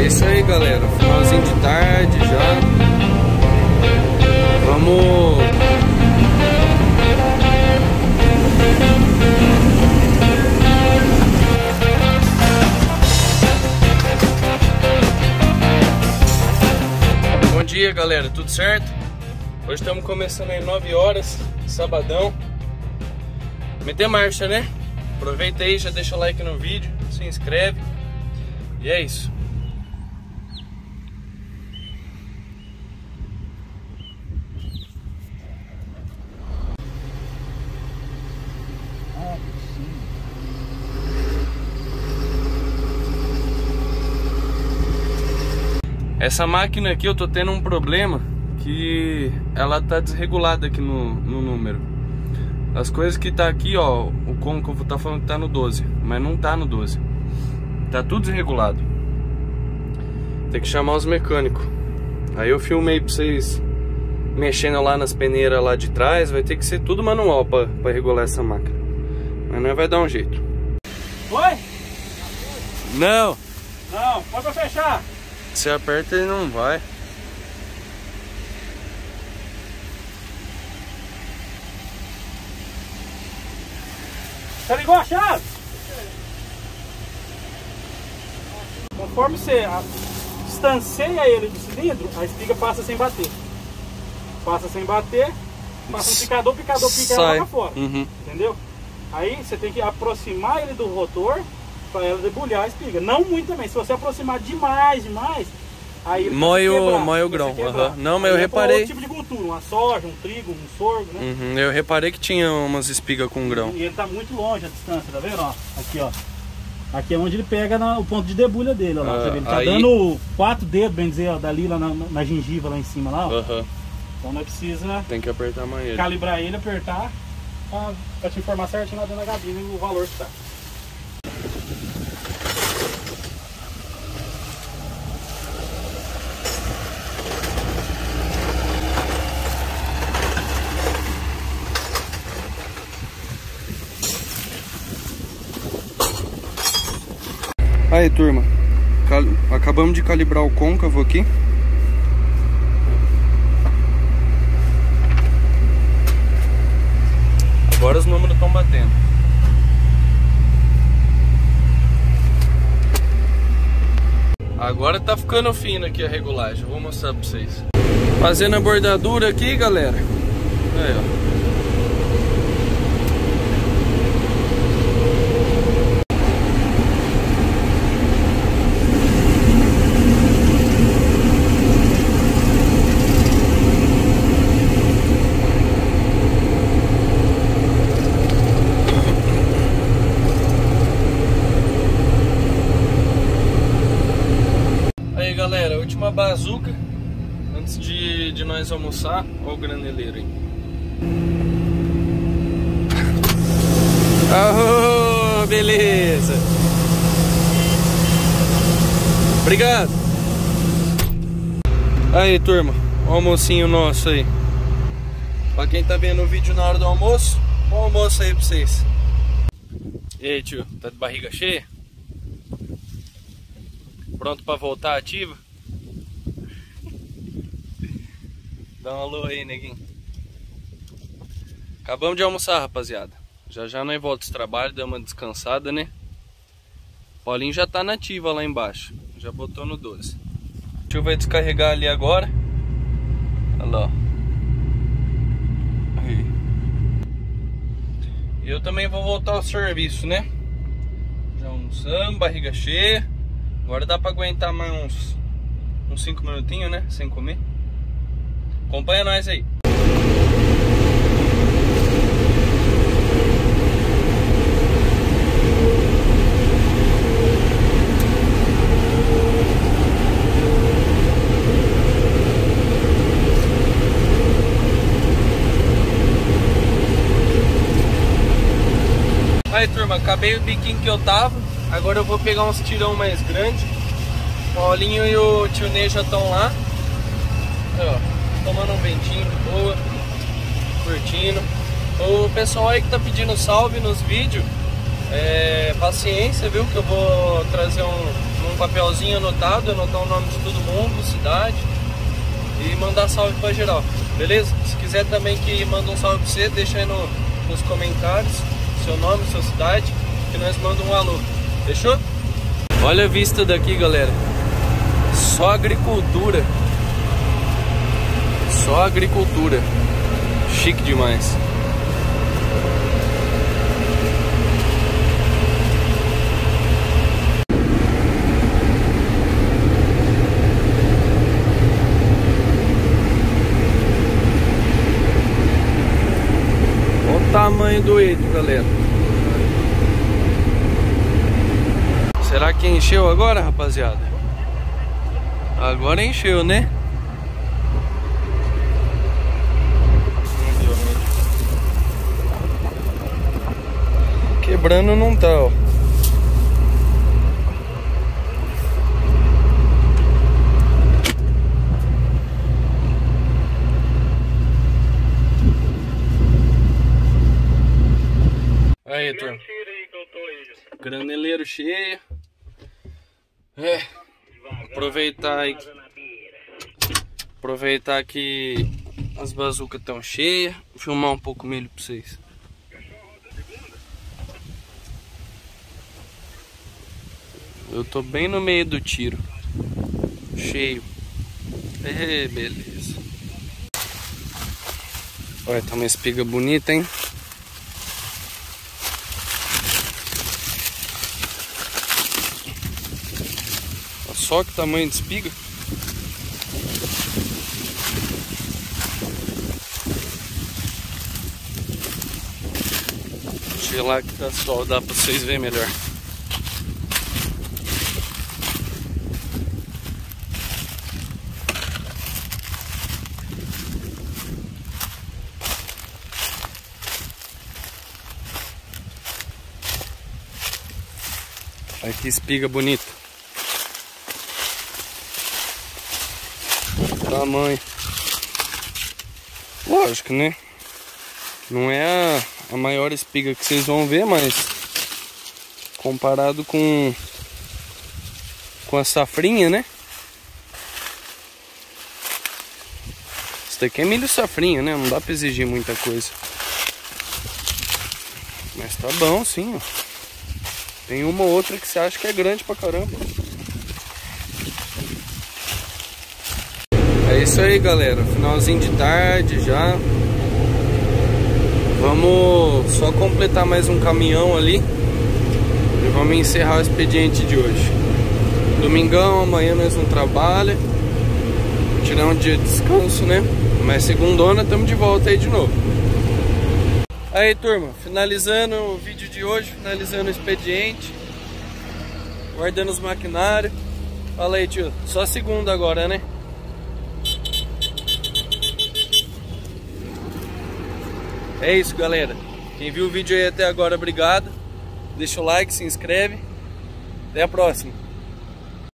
É isso aí, galera. Finalzinho de tarde já. Vamos. Bom dia, galera. Tudo certo? Hoje estamos começando aí 9 horas, sabadão. Meter marcha, né? Aproveita aí, já deixa o like no vídeo, se inscreve. E é isso. Essa máquina aqui eu tô tendo um problema que ela tá desregulada aqui no, no número. As coisas que tá aqui, ó, o côncavo tá falando que tá no 12, mas não tá no 12. Tá tudo desregulado. Tem que chamar os mecânicos. Aí eu filmei pra vocês mexendo lá nas peneiras lá de trás, vai ter que ser tudo manual pra, pra regular essa máquina. Mas não vai dar um jeito. Oi? Não! Não, pode fechar. Se aperta ele não vai. Você ligou a chave? Conforme você distancia ele do cilindro, a espiga passa sem bater. Passa sem bater, passa no picador, picador pica ela Sai. pra fora. Uhum. Entendeu? Aí você tem que aproximar ele do rotor para ela debulhar a espiga. Não muito também. Se você aproximar demais, demais, aí Mói o- mói o grão, aham. Não, mas Aí eu é reparei. Outro tipo de cultura, uma soja, um trigo, um sorgo, né? Uhum, Eu reparei que tinha umas espigas com grão. E ele tá muito longe a distância, tá vendo? Ó, aqui, ó. Aqui é onde ele pega na- o ponto de debulha dele, ó. Ah? Ele tá aí- dando quatro dedos, bem dizer, ó, dali lá na, na gengiva lá em cima lá. Então nós precisa Tem que apertar mais ele. calibrar ele, apertar, pra, pra te informar certinho lá dentro da cabine o valor que tá. Aí, turma. Acabamos de calibrar o côncavo aqui. Agora os números estão batendo. Agora tá ficando fino aqui a regulagem. Vou mostrar pra vocês. Fazendo a bordadura aqui, galera. Aí, ó. Galera, última bazuca antes de, de nós almoçar. Olha o graneleiro aí. Oh, beleza. Obrigado. Aí, turma, o almocinho nosso aí. Pra quem tá vendo o vídeo na hora do almoço, bom almoço aí pra vocês. E aí, tio, tá de barriga cheia? Pronto pra voltar ativa? Dá um alô aí, neguinho. Acabamos de almoçar, rapaziada. Já já nós volta esse trabalho, deu uma descansada, né? Paulinho já tá nativa lá embaixo. Já botou no 12. O tio vai descarregar ali agora. Olha lá. Aí. Eu também vou voltar ao serviço, né? Já almoçamos, barriga cheia. Agora dá pra aguentar mais uns uns 5 minutinhos, né? Sem comer. Acompanha nós aí. Aí turma, acabei o biquinho que eu tava. Agora eu vou pegar uns tirão mais grandes. O Paulinho e o tio Ney já estão lá. Ó, tomando um ventinho de boa, curtindo. O pessoal aí que tá pedindo salve nos vídeos, é, paciência, viu? Que eu vou trazer um. Não papelzinho anotado, anotar o nome de todo mundo, cidade e mandar salve pra geral, beleza? Se quiser também que manda um salve pra você, deixa aí no, nos comentários seu nome, sua cidade, que nós mandamos um alô, fechou? Olha a vista daqui, galera. Só agricultura. Só agricultura. Chique demais. tamanho do eito, galera. Será que encheu agora, rapaziada? Agora encheu, né? Quebrando não tá, ó. Aí, turma. Graneleiro cheio. É. Aproveitar aí. Aproveitar que as bazucas estão cheias. Filmar um pouco milho pra vocês. Eu tô bem no meio do tiro. Cheio. É, beleza. Olha, tá uma espiga bonita, hein? Só que tamanho de espiga. Deixa lá que tá sol, dá pra vocês verem melhor. Que espiga bonita. Tamanho. Lógico, né? Não é a, a maior espiga que vocês vão ver, mas comparado com com a safrinha, né? Isso daqui é milho safrinha, né? Não dá pra exigir muita coisa. Mas tá bom, sim, ó. Tem uma ou outra que você acha que é grande pra caramba. É isso aí, galera. Finalzinho de tarde já. Vamos só completar mais um caminhão ali. E vamos encerrar o expediente de hoje. Domingão, amanhã nós não trabalha. Tirar um dia de descanso, né? Mas segundona, estamos de volta aí de novo. Aí, turma, finalizando o vídeo de hoje, finalizando o expediente. Guardando os maquinários. Fala aí, tio. Só segunda agora, né? É isso, galera. Quem viu o vídeo aí até agora, obrigado. Deixa o like, se inscreve. Até a próxima.